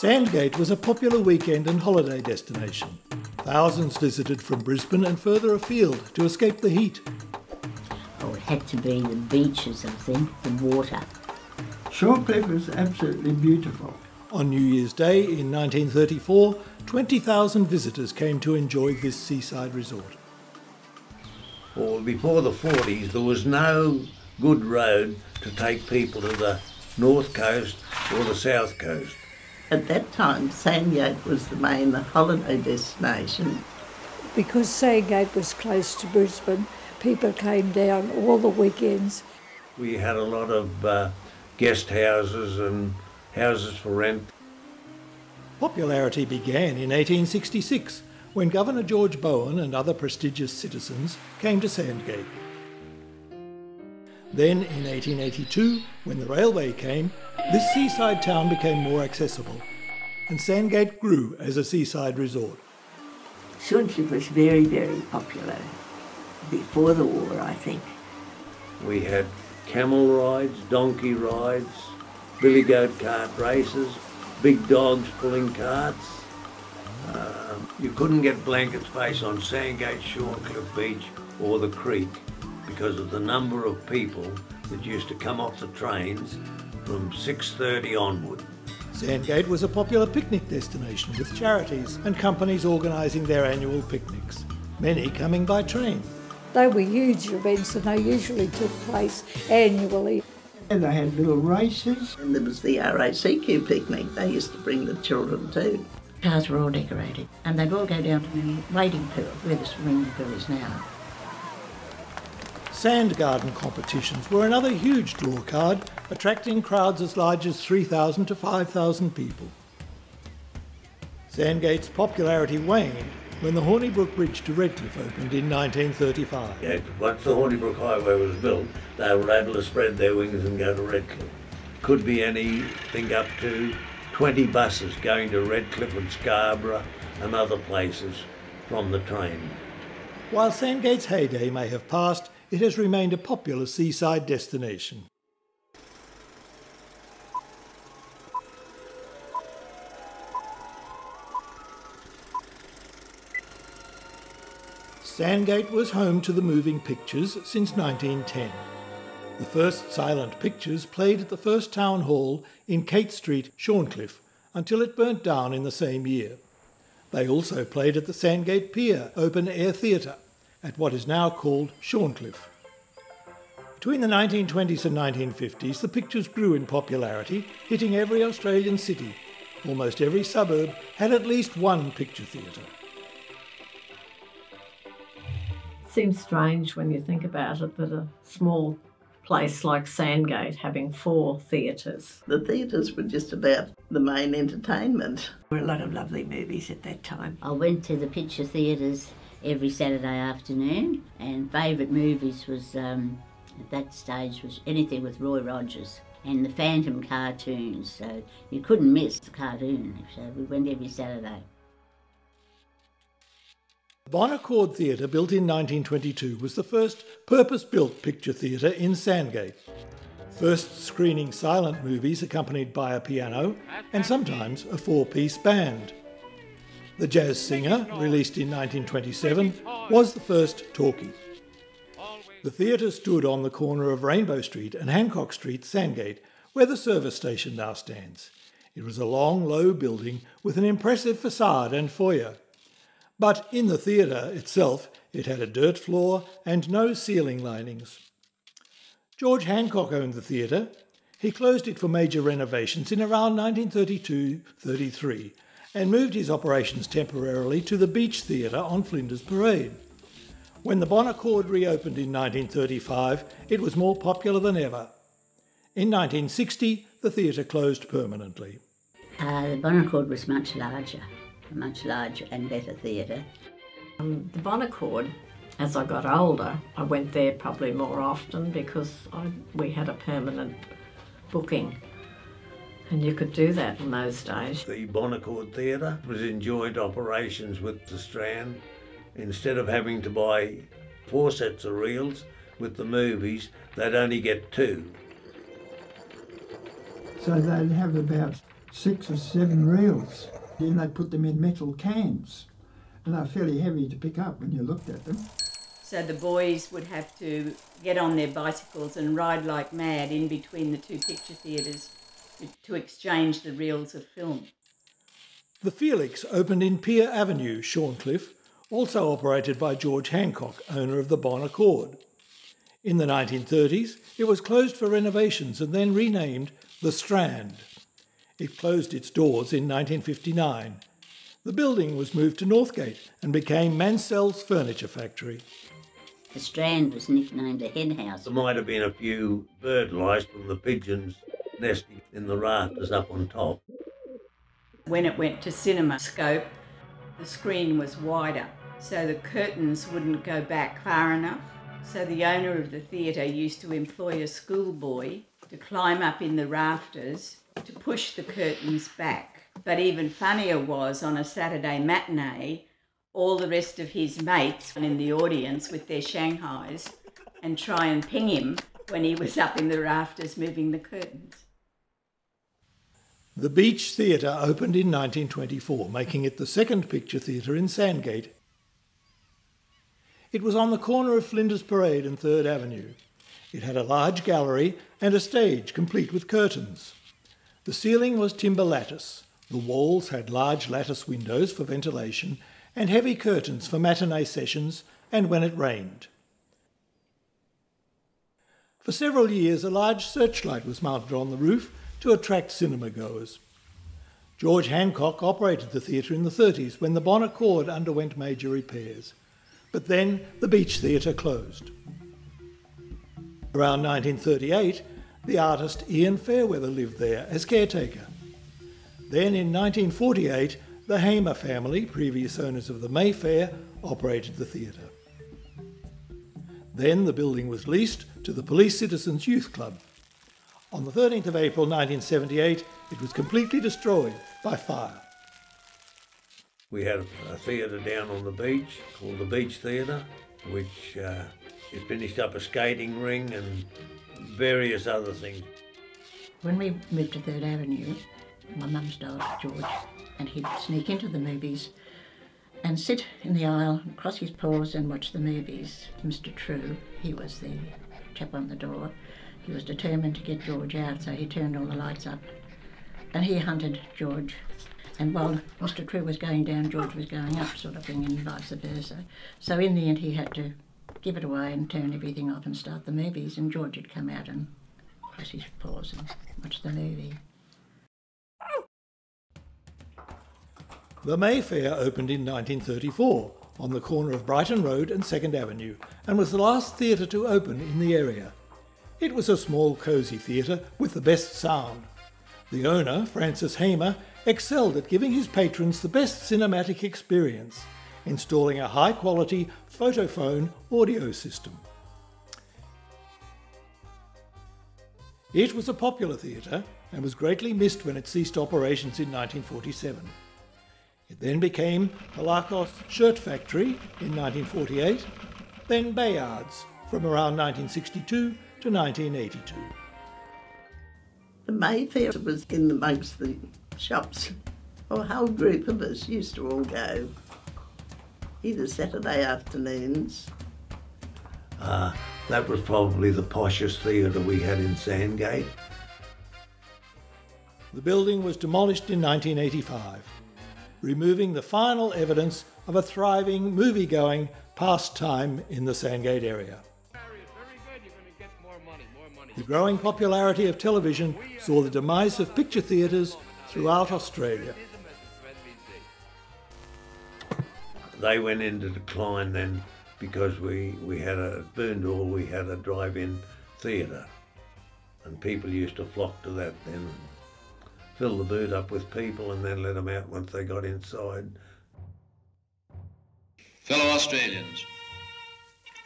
Sandgate was a popular weekend and holiday destination. Thousands visited from Brisbane and further afield to escape the heat. Oh, it had to be the beaches, I think, the water. Shorncliffe was absolutely beautiful. On New Year's Day in 1934, 20,000 visitors came to enjoy this seaside resort. Well, before the 40s, there was no good road to take people to the north coast or the south coast. At that time, Sandgate was the main holiday destination. Because Sandgate was close to Brisbane, people came down all the weekends. We had a lot of uh, guest houses and houses for rent. Popularity began in 1866 when Governor George Bowen and other prestigious citizens came to Sandgate. Then, in 1882, when the railway came, this seaside town became more accessible, and Sandgate grew as a seaside resort. Shorncliffe was very, very popular before the war, I think. We had camel rides, donkey rides, billy goat cart races, big dogs pulling carts. Uh, you couldn't get blanket space on Sandgate, Shorncliffe Beach or the creek because of the number of people that used to come off the trains from 6.30 onward. Sandgate was a popular picnic destination with charities and companies organising their annual picnics, many coming by train. They were huge events and they usually took place annually. And they had little races. And there was the RACQ picnic. They used to bring the children too. Cars were all decorated and they'd all go down to the wading pool where the swimming pool is now. Sand garden competitions were another huge draw card, attracting crowds as large as 3,000 to 5,000 people. Sandgate's popularity waned when the Hornibrook Bridge to Redcliffe opened in 1935. Yeah, once the Hornibrook Highway was built, they were able to spread their wings and go to Redcliffe. Could be anything up to 20 buses going to Redcliffe and Scarborough and other places from the train. While Sandgate's heyday may have passed, it has remained a popular seaside destination. Sandgate was home to the moving pictures since 1910. The first silent pictures played at the first town hall in Kate Street, Shorncliffe, until it burnt down in the same year. They also played at the Sandgate Pier Open Air Theatre at what is now called Shorncliffe. Between the 1920s and 1950s, the pictures grew in popularity, hitting every Australian city. Almost every suburb had at least one picture theatre. It seems strange when you think about it that a small place like Sandgate having four theatres. The theatres were just about the main entertainment. There were a lot of lovely movies at that time. I went to the picture theatres every Saturday afternoon, and favourite movies was um, at that stage was anything with Roy Rogers and the Phantom cartoons. So you couldn't miss the cartoon. So we went every Saturday. Bon Accord Theatre, built in 1922, was the first purpose built picture theatre in Sandgate. First screening silent movies accompanied by a piano and sometimes a four piece band. The Jazz Singer, released in 1927, was the first talkie. The theatre stood on the corner of Rainbow Street and Hancock Street, Sandgate, where the service station now stands. It was a long, low building with an impressive facade and foyer. But in the theatre itself, it had a dirt floor and no ceiling linings. George Hancock owned the theatre. He closed it for major renovations in around 1932 33 and moved his operations temporarily to the Beach Theatre on Flinders Parade. When the Bon Accord reopened in 1935, it was more popular than ever. In 1960, the theatre closed permanently. Uh, the Bon Accord was much larger, a much larger and better theatre. Um, the Bon Accord, as I got older, I went there probably more often because I, we had a permanent booking. And you could do that in those days. The Bon Accord Theatre was in joint operations with the Strand. Instead of having to buy four sets of reels with the movies, they'd only get two. So they'd have about six or seven reels. Then they put them in metal cans, and they're fairly heavy to pick up when you looked at them. So the boys would have to get on their bicycles and ride like mad in between the two picture theatres to exchange the reels of film. The Felix opened in Pier Avenue, Shorncliffe, also operated by George Hancock, owner of the Bon Accord. In the 1930s, it was closed for renovations and then renamed The Strand. It closed its doors in 1959. The building was moved to Northgate and became Mansell's Furniture Factory. The Strand was nicknamed a hen house. There might have been a few bird lice from the pigeons nesting in the rafters up on top. When it went to CinemaScope, the screen was wider, so the curtains wouldn't go back far enough. So the owner of the theatre used to employ a schoolboy to climb up in the rafters to push the curtains back. But even funnier was on a Saturday matinee, all the rest of his mates in the audience with their Shanghais and try and ping him when he was up in the rafters moving the curtains. The Beach Theatre opened in 1924, making it the second picture theatre in Sandgate. It was on the corner of Flinders Parade and 3rd Avenue. It had a large gallery and a stage complete with curtains. The ceiling was timber lattice. The walls had large lattice windows for ventilation and heavy curtains for matinee sessions and when it rained. For several years, a large searchlight was mounted on the roof to attract cinema goers. George Hancock operated the theatre in the 30s when the Bon Accord underwent major repairs, but then the Beach Theatre closed. Around 1938, the artist Ian Fairweather lived there as caretaker. Then in 1948, the Hamer family, previous owners of the Mayfair, operated the theatre. Then the building was leased to the Police Citizens Youth Club. On the 13th of April 1978, it was completely destroyed by fire. We had a theatre down on the beach called the Beach Theatre, which uh, it finished up a skating ring and various other things. When we moved to Third Avenue, my mum's dog, George, and he'd sneak into the movies and sit in the aisle, cross his paws and watch the movies. Mr. True, he was the chap on the door. He was determined to get George out, so he turned all the lights up. And he hunted George. And while Mr. True was going down, George was going up, sort of thing, and vice versa. So in the end, he had to give it away and turn everything off and start the movies. And George had come out and cross his paws and watch the movie. The Mayfair opened in 1934 on the corner of Brighton Road and 2nd Avenue and was the last theatre to open in the area. It was a small, cosy theatre with the best sound. The owner, Francis Hamer, excelled at giving his patrons the best cinematic experience, installing a high quality photophone audio system. It was a popular theatre and was greatly missed when it ceased operations in 1947. It then became Lacoste Shirt Factory in 1948, then Bayards from around 1962 to 1982. The Mayfair was in the amongst the shops. A whole group of us used to all go, either Saturday afternoons. Uh, that was probably the poshest theatre we had in Sandgate. The building was demolished in 1985 removing the final evidence of a thriving movie going pastime in the Sandgate area. The growing popularity of television saw the demise of picture theatres throughout Australia. They went into decline then because we, we had a Boondall, we had a drive-in theatre and people used to flock to that then fill the boot up with people and then let them out once they got inside. Fellow Australians,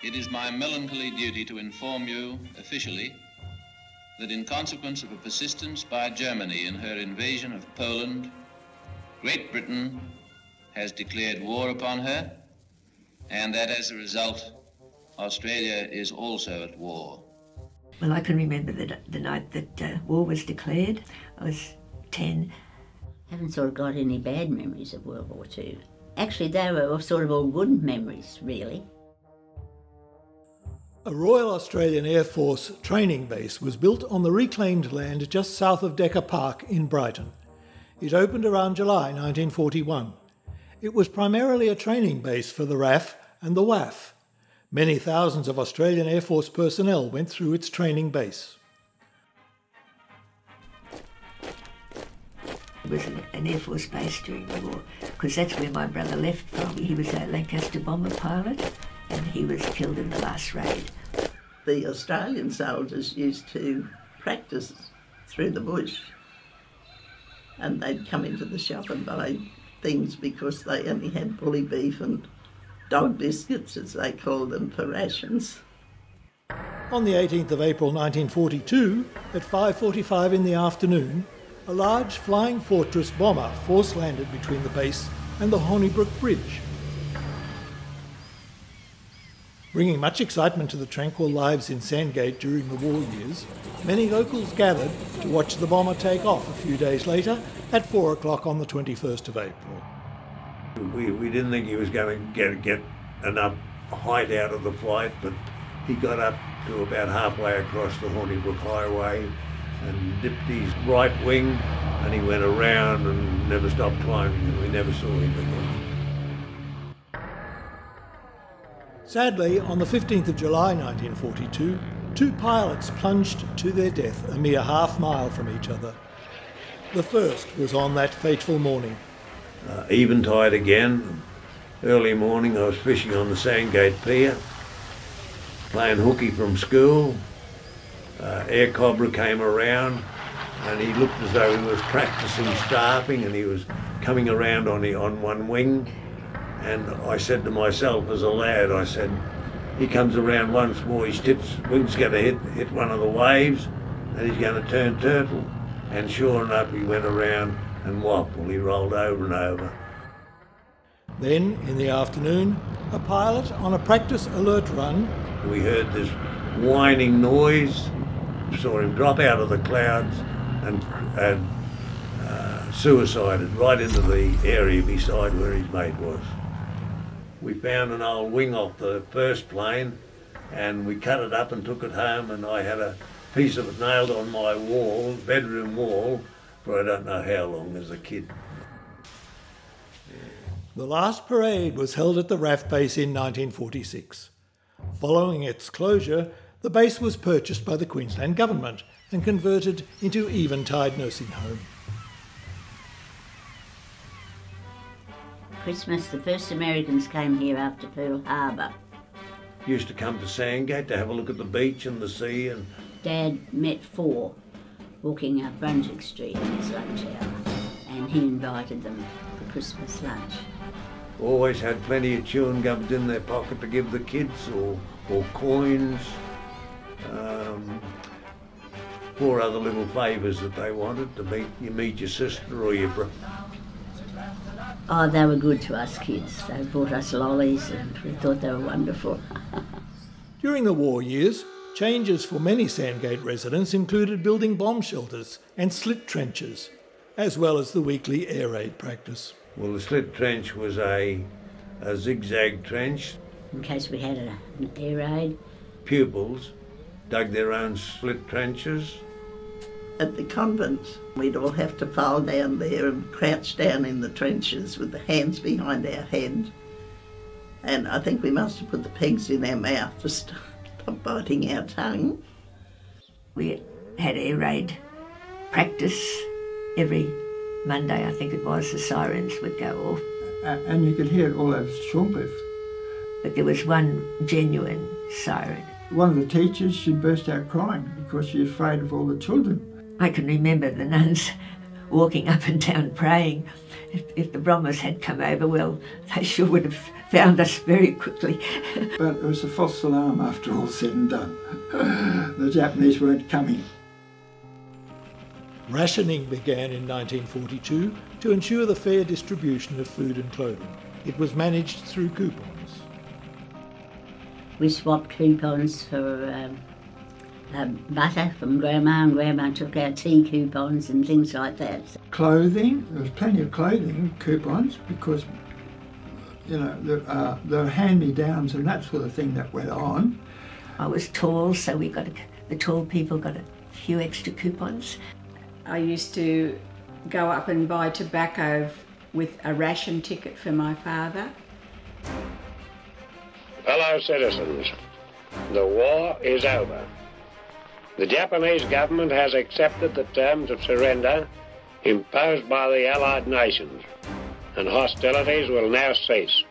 it is my melancholy duty to inform you officially that in consequence of a persistence by Germany in her invasion of Poland, Great Britain has declared war upon her, and that as a result, Australia is also at war. Well, I can remember the, the night that uh, war was declared. I was 10, I Haven't sort of got any bad memories of World War II. Actually, they were sort of all good memories, really. A Royal Australian Air Force training base was built on the reclaimed land just south of Decker Park in Brighton. It opened around July 1941. It was primarily a training base for the RAAF and the WAAF. Many thousands of Australian Air Force personnel went through its training base. It was an, Air Force base during the war because that's where my brother left from. He was a Lancaster bomber pilot and he was killed in the last raid. The Australian soldiers used to practice through the bush and they'd come into the shop and buy things because they only had bully beef and dog biscuits, as they called them, for rations. On the 18th of April 1942, at 5.45 in the afternoon, a large Flying Fortress bomber force landed between the base and the Hornibrook Bridge. Bringing much excitement to the tranquil lives in Sandgate during the war years, many locals gathered to watch the bomber take off a few days later at 4 o'clock on the 21st of April. We, we didn't think he was going to get, get enough height out of the flight, but he got up to about halfway across the Hornibrook Highway and dipped his right wing and he went around and never stopped climbing. We never saw him again. Sadly, on the 15th of July 1942, two pilots plunged to their death a mere half mile from each other. The first was on that fateful morning. Uh, eventide again. Early morning, I was fishing on the Sandgate Pier, playing hooky from school. Uh, Airacobra came around and he looked as though he was practicing staffing and he was coming around on, the, on one wing. And I said to myself as a lad, I said, he comes around once more, his tips, wing's going to hit, hit one of the waves and he's going to turn turtle. And sure enough, he went around and whopple, he rolled over and over. Then, in the afternoon, a pilot on a practice alert run. We heard this whining noise, saw him drop out of the clouds and, and uh, suicided right into the area beside where his mate was. We found an old wing off the first plane and we cut it up and took it home and I had a piece of it nailed on my wall, bedroom wall, for I don't know how long as a kid. The last parade was held at the RAAF base in 1946. Following its closure, the base was purchased by the Queensland Government and converted into Eventide Nursing Home. Christmas, the first Americans came here after Pearl Harbor. Used to come to Sandgate to have a look at the beach and the sea and Dad met four walking up Brunswick Street in his lunch hour and he invited them for Christmas lunch. Always had plenty of chewing gums in their pocket to give the kids or, or coins. Um, four other little favours that they wanted to meet you meet your sister or your brother. Oh, they were good to us kids. They brought us lollies and we thought they were wonderful. During the war years, changes for many Sandgate residents included building bomb shelters and slit trenches, as well as the weekly air raid practice. Well, the slit trench was a, a zigzag trench. In case we had a, an air raid. Pupils dug their own slit trenches. At the convents. we'd all have to file down there and crouch down in the trenches with the hands behind our head. And I think we must have put the pegs in our mouth to stop biting our tongue. We had air raid practice every Monday, I think it was, the sirens would go off. And you could hear it all over Shorncliffe. But there was one genuine siren. One of the teachers, she burst out crying because she was afraid of all the children. I can remember the nuns walking up and down praying. If, if the Bromers had come over, well, they sure would have found us very quickly. but it was a false alarm after all said and done. the Japanese weren't coming. Rationing began in 1942 to ensure the fair distribution of food and clothing. It was managed through coupons. We swapped coupons for um, butter from Grandma, and Grandma took our tea coupons and things like that. Clothing, there was plenty of clothing coupons because, you know, the, uh, the hand-me-downs and that sort of thing that went on. I was tall, so we got a, the tall people got a few extra coupons. I used to go up and buy tobacco with a ration ticket for my father. Fellow citizens, the war is over. The Japanese government has accepted the terms of surrender imposed by the Allied nations, and hostilities will now cease.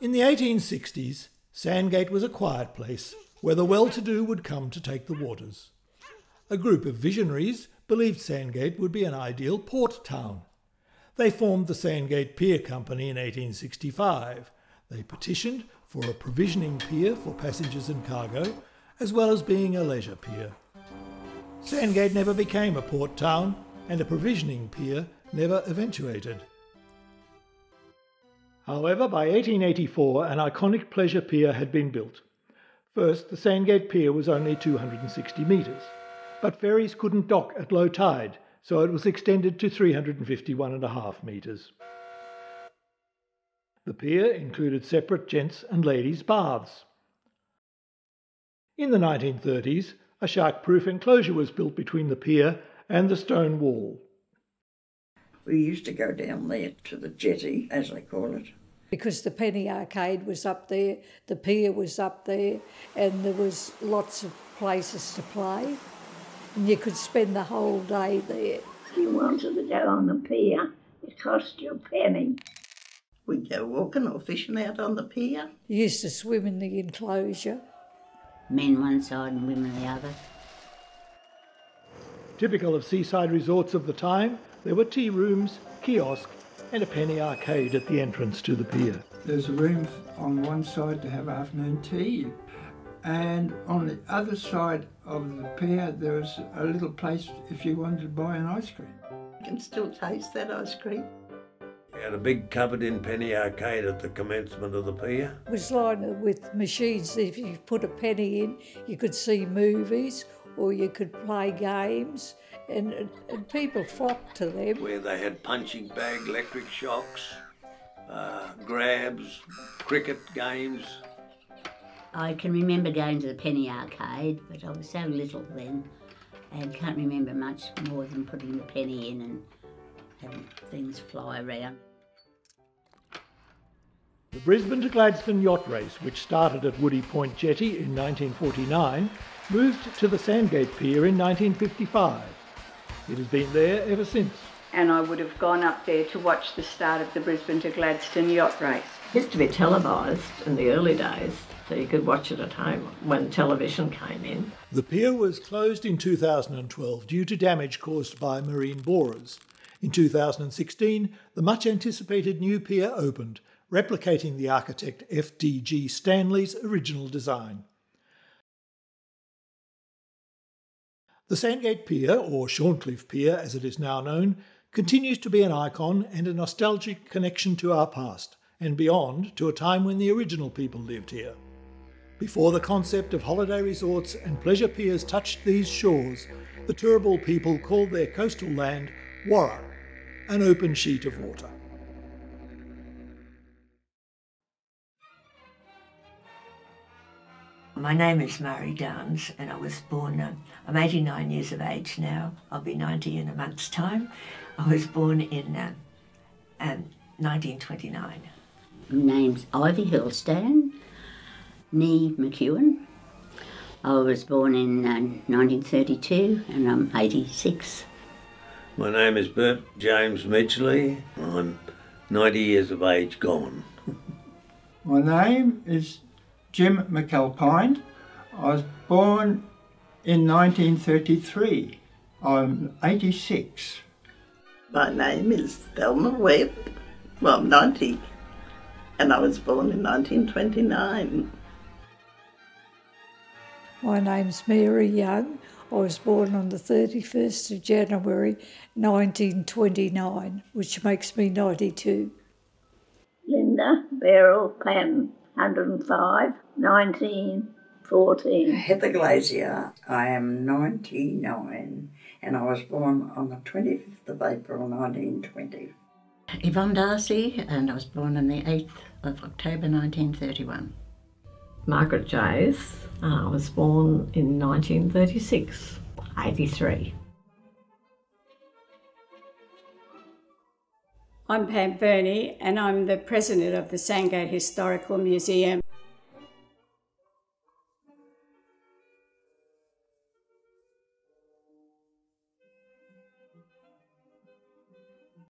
In the 1860s, Sandgate was a quiet place where the well to do would come to take the waters. A group of visionaries believed Sandgate would be an ideal port town. They formed the Sandgate Pier Company in 1865. They petitioned for a provisioning pier for passengers and cargo, as well as being a leisure pier. Sandgate never became a port town, and a provisioning pier never eventuated. However, by 1884, an iconic pleasure pier had been built. First, the Sandgate Pier was only 260 metres, but ferries couldn't dock at low tide, so it was extended to 351.5 metres. The pier included separate gents and ladies' baths. In the 1930s, a shark proof enclosure was built between the pier and the stone wall. We used to go down there to the jetty, as they call it. Because the Penny Arcade was up there, the pier was up there, and there was lots of places to play. And you could spend the whole day there. If you wanted to go on the pier, it cost you a penny. We'd go walking or fishing out on the pier. You used to swim in the enclosure. Men one side and women the other. Typical of seaside resorts of the time, there were tea rooms, kiosks, and a penny arcade at the entrance to the pier. There's a room on one side to have afternoon tea, and on the other side of the pier there's a little place if you wanted to buy an ice cream. You can still taste that ice cream. We had a big covered in penny arcade at the commencement of the pier. It was lined with machines. If you put a penny in, you could see movies or you could play games, and, and people flocked to them. Where they had punching bag, electric shocks, uh, grabs, cricket games. I can remember going to the penny arcade, but I was so little then and can't remember much more than putting the penny in and having things fly around. The Brisbane to Gladstone yacht race, which started at Woody Point Jetty in 1949, moved to the Sandgate Pier in 1955. It has been there ever since. And I would have gone up there to watch the start of the Brisbane to Gladstone yacht race. It used to be televised in the early days, so you could watch it at home when television came in. The pier was closed in 2012 due to damage caused by marine borers. In 2016, the much anticipated new pier opened, replicating the architect F.D.G. Stanley's original design. The Sandgate Pier, or Shorncliffe Pier as it is now known, continues to be an icon and a nostalgic connection to our past, and beyond to a time when the original people lived here. Before the concept of holiday resorts and pleasure piers touched these shores, the Turrbal people called their coastal land Warra, an open sheet of water. My name is Mary Downs, and I was born. Um, I'm 89 years of age now. I'll be 90 in a month's time. I was born in um, um, 1929. Name's Ivy Hurlstone, Nee McEwen. I was born in uh, 1932 and I'm 86. My name is Bert James Midgley. I'm 90 years of age gone. My name is Jim McAlpine. I was born in 1933. I'm 86. My name is Thelma Webb. Well, I'm 90, and I was born in 1929. My name's Mary Young. I was born on the 31st of January 1929, which makes me 92. Linda Linda Beryl Patton, 105, 1914. Heather Glazier, I am 99 and I was born on the 25th of April 1920. Yvonne Darcy, and I was born on the 8th of October 1931. Margaret Jays, uh, I was born in 1936, 83. I'm Pam Burney and I'm the president of the Sandgate Historical Museum.